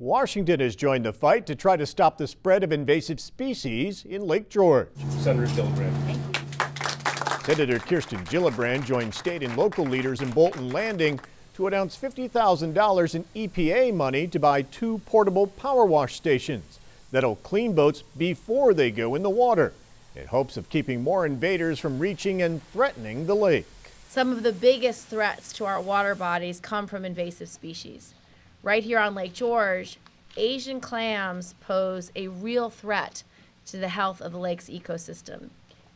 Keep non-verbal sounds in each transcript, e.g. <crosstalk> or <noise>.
Washington has joined the fight to try to stop the spread of invasive species in Lake George. Senator Gillibrand. Senator Kirsten Gillibrand joined state and local leaders in Bolton Landing to announce $50,000 in EPA money to buy two portable power wash stations that'll clean boats before they go in the water in hopes of keeping more invaders from reaching and threatening the lake. Some of the biggest threats to our water bodies come from invasive species. Right here on Lake George, Asian clams pose a real threat to the health of the lake's ecosystem.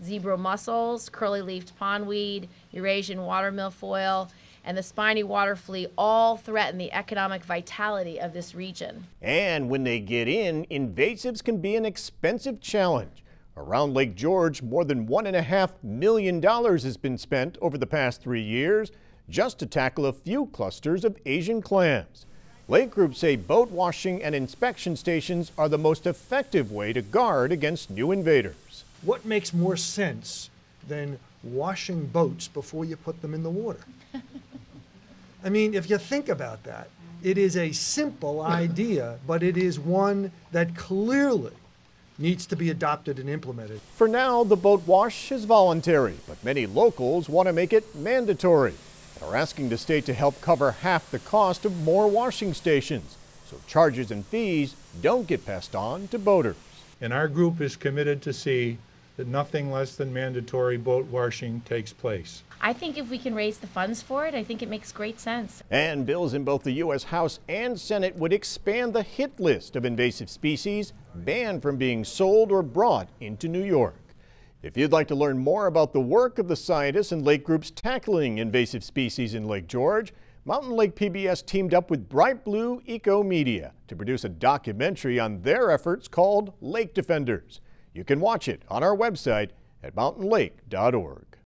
Zebra mussels, curly-leafed pondweed, Eurasian water milfoil, and the spiny water flea all threaten the economic vitality of this region. And when they get in, invasives can be an expensive challenge. Around Lake George, more than $1.5 million has been spent over the past three years just to tackle a few clusters of Asian clams. Lake groups say boat washing and inspection stations are the most effective way to guard against new invaders. What makes more sense than washing boats before you put them in the water? <laughs> I mean, if you think about that, it is a simple <laughs> idea, but it is one that clearly needs to be adopted and implemented. For now, the boat wash is voluntary, but many locals want to make it mandatory and are asking the state to help cover half the cost of more washing stations so charges and fees don't get passed on to boaters. And our group is committed to see that nothing less than mandatory boat washing takes place. I think if we can raise the funds for it, I think it makes great sense. And bills in both the U.S. House and Senate would expand the hit list of invasive species banned from being sold or brought into New York. If you'd like to learn more about the work of the scientists and lake groups tackling invasive species in Lake George, Mountain Lake PBS teamed up with Bright Blue Eco Media to produce a documentary on their efforts called Lake Defenders. You can watch it on our website at mountainlake.org.